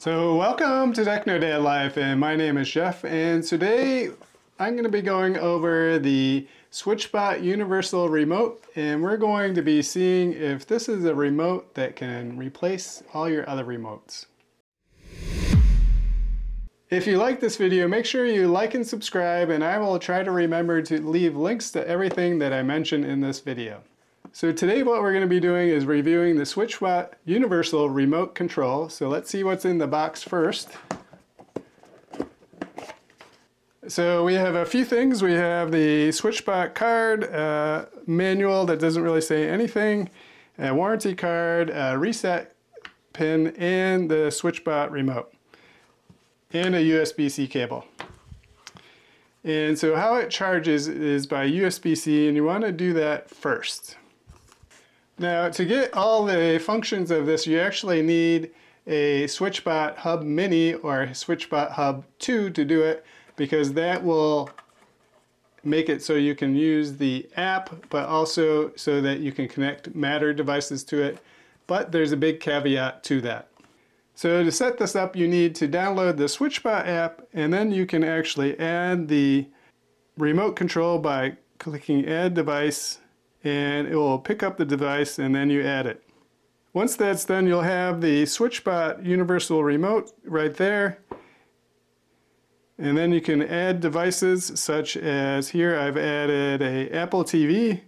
So welcome to Techno Dad Life and my name is Jeff and today I'm going to be going over the SwitchBot Universal Remote and we're going to be seeing if this is a remote that can replace all your other remotes. If you like this video, make sure you like and subscribe and I will try to remember to leave links to everything that I mentioned in this video. So today what we're going to be doing is reviewing the SwitchBot Universal Remote Control. So let's see what's in the box first. So we have a few things. We have the SwitchBot card, uh, manual that doesn't really say anything, a warranty card, a reset pin, and the SwitchBot remote and a USB-C cable. And so how it charges is by USB-C and you want to do that first. Now to get all the functions of this you actually need a SwitchBot Hub Mini or SwitchBot Hub 2 to do it because that will make it so you can use the app but also so that you can connect Matter devices to it. But there's a big caveat to that. So to set this up, you need to download the SwitchBot app, and then you can actually add the remote control by clicking Add Device, and it will pick up the device, and then you add it. Once that's done, you'll have the SwitchBot Universal Remote right there. And then you can add devices such as here I've added a Apple TV,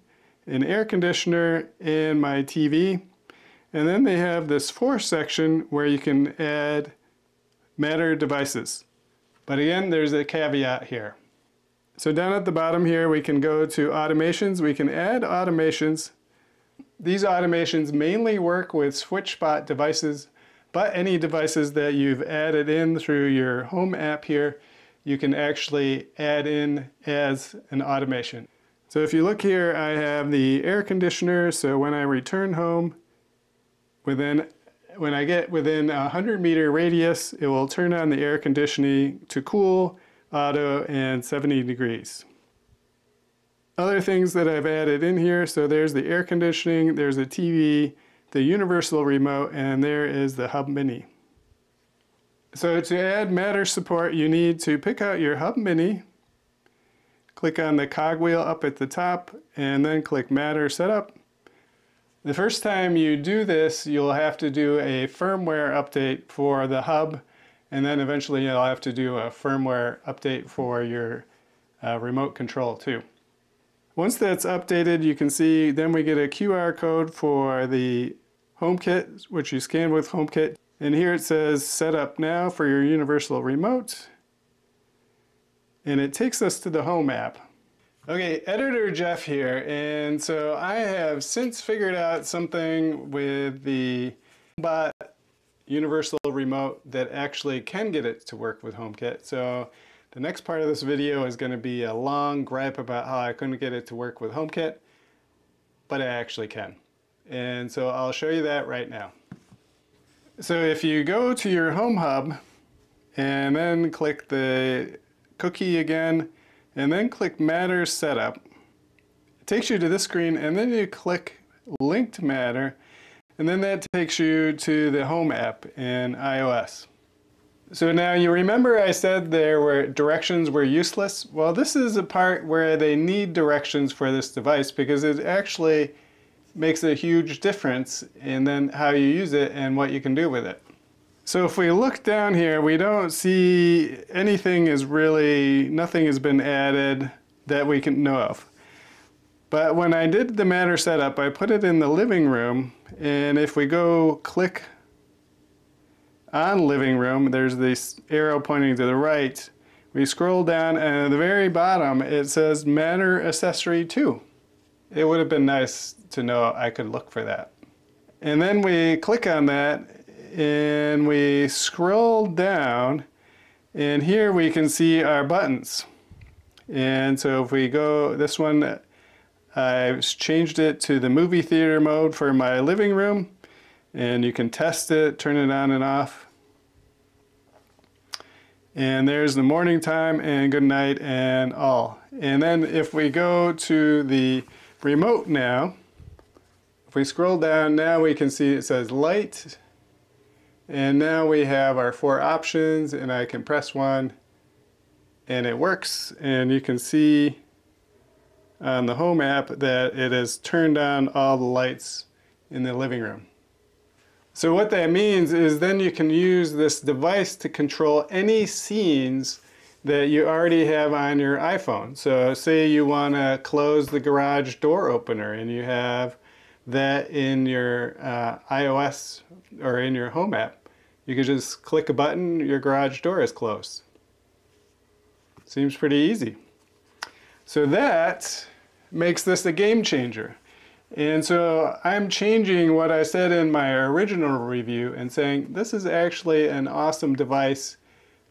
an air conditioner, and my TV. And then they have this fourth section where you can add Matter devices. But again, there's a caveat here. So down at the bottom here, we can go to automations. We can add automations. These automations mainly work with SwitchBot devices, but any devices that you've added in through your home app here, you can actually add in as an automation. So if you look here, I have the air conditioner. So when I return home, Within, when I get within a 100 meter radius, it will turn on the air conditioning to cool, auto, and 70 degrees. Other things that I've added in here, so there's the air conditioning, there's a TV, the universal remote, and there is the Hub Mini. So to add Matter support, you need to pick out your Hub Mini, click on the cogwheel up at the top, and then click Matter Setup. The first time you do this, you'll have to do a firmware update for the hub, and then eventually you'll have to do a firmware update for your uh, remote control too. Once that's updated, you can see then we get a QR code for the HomeKit, which you scan with HomeKit. And here it says set up now for your universal remote. And it takes us to the home app. Okay, Editor Jeff here, and so I have since figured out something with the bot universal remote that actually can get it to work with HomeKit. So the next part of this video is going to be a long gripe about how I couldn't get it to work with HomeKit, but I actually can. And so I'll show you that right now. So if you go to your Home Hub and then click the cookie again, and then click Matter Setup. It takes you to this screen and then you click Linked Matter and then that takes you to the Home app in iOS. So now you remember I said there were directions were useless? Well this is a part where they need directions for this device because it actually makes a huge difference in then how you use it and what you can do with it. So if we look down here, we don't see anything is really, nothing has been added that we can know of. But when I did the matter setup, I put it in the living room, and if we go click on living room, there's this arrow pointing to the right. We scroll down, and at the very bottom, it says Matter Accessory 2. It would have been nice to know I could look for that. And then we click on that, and we scroll down and here we can see our buttons. And so if we go, this one, I've changed it to the movie theater mode for my living room. And you can test it, turn it on and off. And there's the morning time and good night and all. And then if we go to the remote now, if we scroll down now we can see it says light, And now we have our four options and I can press one and it works. And you can see on the home app that it has turned on all the lights in the living room. So what that means is then you can use this device to control any scenes that you already have on your iPhone. So say you want to close the garage door opener and you have that in your uh, iOS or in your home app. You can just click a button, your garage door is closed. Seems pretty easy. So that makes this a game changer. And so I'm changing what I said in my original review and saying this is actually an awesome device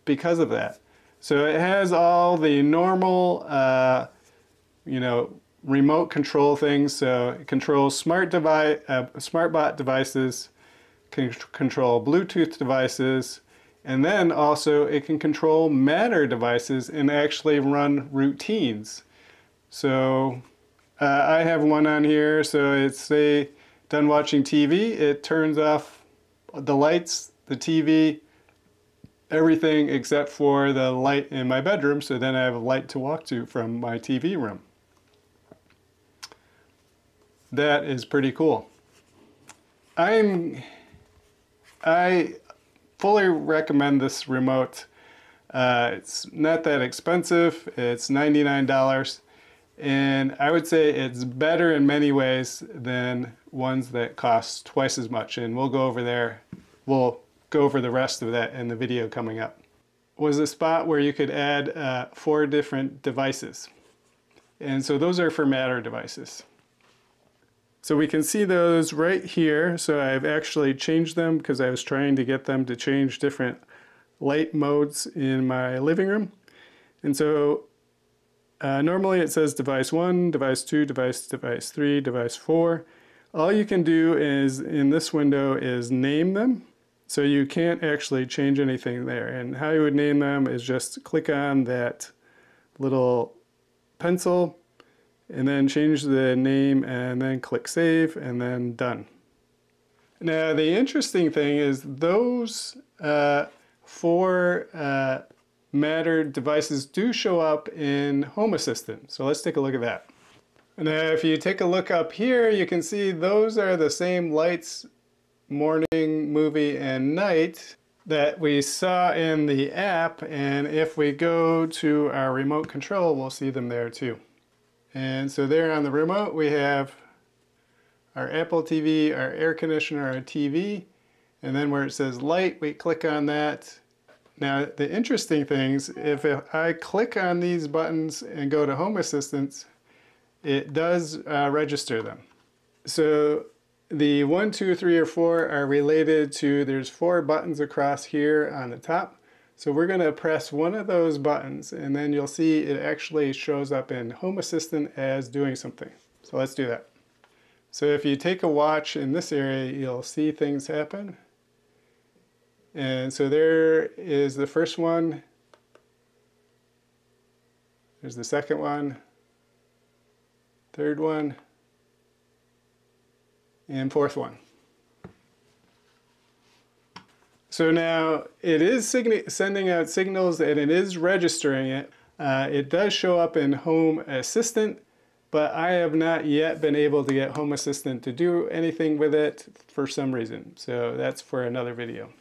because of that. So it has all the normal, uh, you know, remote control things. So it controls smart device, uh, SmartBot devices, can control Bluetooth devices, and then also it can control Matter devices and actually run routines. So uh, I have one on here, so it's say done watching TV, it turns off the lights, the TV, everything except for the light in my bedroom, so then I have a light to walk to from my TV room. That is pretty cool. I'm I fully recommend this remote. Uh, it's not that expensive. It's $99 and I would say it's better in many ways than ones that cost twice as much and we'll go over there. We'll go over the rest of that in the video coming up. Was a spot where you could add uh, four different devices. And so those are for Matter devices. So we can see those right here. So I've actually changed them because I was trying to get them to change different light modes in my living room. And so uh, normally it says device 1, device 2, device, device 3, device 4. All you can do is in this window is name them. So you can't actually change anything there. And how you would name them is just click on that little pencil and then change the name and then click save and then done. Now the interesting thing is those uh, four uh, Matter devices do show up in Home Assistant. So let's take a look at that. Now if you take a look up here you can see those are the same lights morning, movie, and night that we saw in the app and if we go to our remote control we'll see them there too. And so there on the remote we have our Apple TV, our air conditioner, our TV, and then where it says light, we click on that. Now the interesting things, if I click on these buttons and go to Home Assistant, it does uh, register them. So the one, two, three, or four are related to, there's four buttons across here on the top. So we're going to press one of those buttons and then you'll see it actually shows up in Home Assistant as doing something. So let's do that. So if you take a watch in this area, you'll see things happen. And so there is the first one. There's the second one, third one, and fourth one. So now it is sending out signals and it is registering it. Uh, it does show up in Home Assistant, but I have not yet been able to get Home Assistant to do anything with it for some reason. So that's for another video.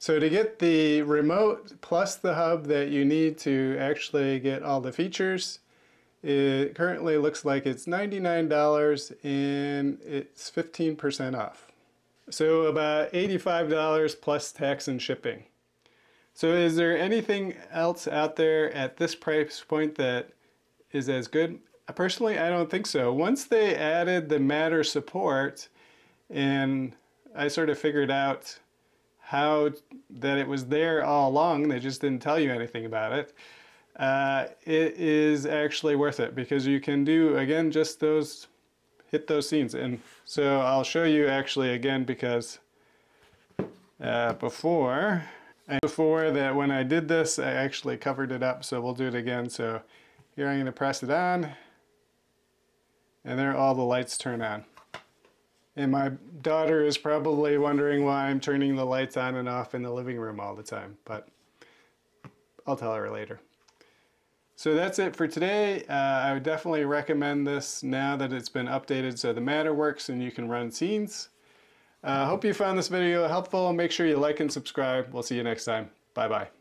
So to get the remote plus the hub that you need to actually get all the features, it currently looks like it's $99 and it's 15% off. So about $85 plus tax and shipping. So is there anything else out there at this price point that is as good? Personally, I don't think so. Once they added the Matter support and I sort of figured out how that it was there all along, they just didn't tell you anything about it, uh, it is actually worth it because you can do, again, just those, hit those scenes. And so I'll show you actually again because uh, before, and before that when I did this, I actually covered it up. So we'll do it again. So here I'm going to press it on and there all the lights turn on. And my daughter is probably wondering why I'm turning the lights on and off in the living room all the time, but I'll tell her later. So that's it for today. Uh, I would definitely recommend this now that it's been updated so the matter works and you can run scenes. I uh, hope you found this video helpful. Make sure you like and subscribe. We'll see you next time. Bye-bye.